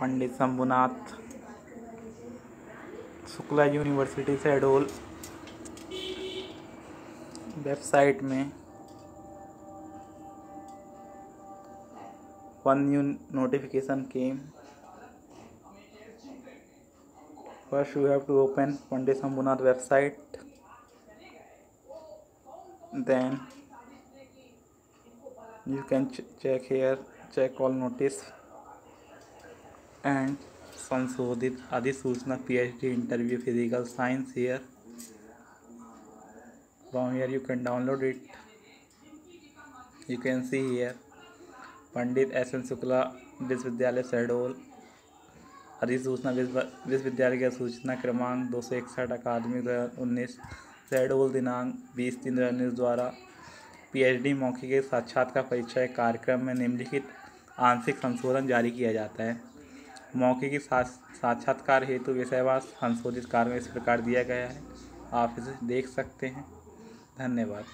पंडित Shambhunath Shukla university से Shahdol. Website में one new notification came first you have to open Pandit Shambhunath website. Then you can check here check all notice and संशोधित अधिसूचना PhD interview, physical science here. From here you can download it. You can see here Pandit S N Shukla विश्वविद्यालय शहडोल अधिसूचना विश्वविद्यालय की सूचना क्रमांक दो सौ इकसठ अकादमिक दो हज़ार उन्नीस शहडोल दिनांक बीस तीन दो हज़ार उन्नीस द्वारा पीएचडी मौखिक साक्षात्कार परीक्षा कार्यक्रम में निम्नलिखित आंशिक संशोधन जारी किया जाता है मौखिक की साक्षात्कार हेतु विषयवास संशोधित कार्य में इस प्रकार दिया गया है। आप इसे देख सकते हैं। धन्यवाद।